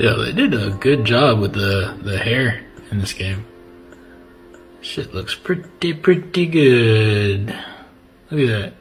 Yeah, they did a good job with the, the hair in this game. Shit looks pretty, pretty good. Look at that.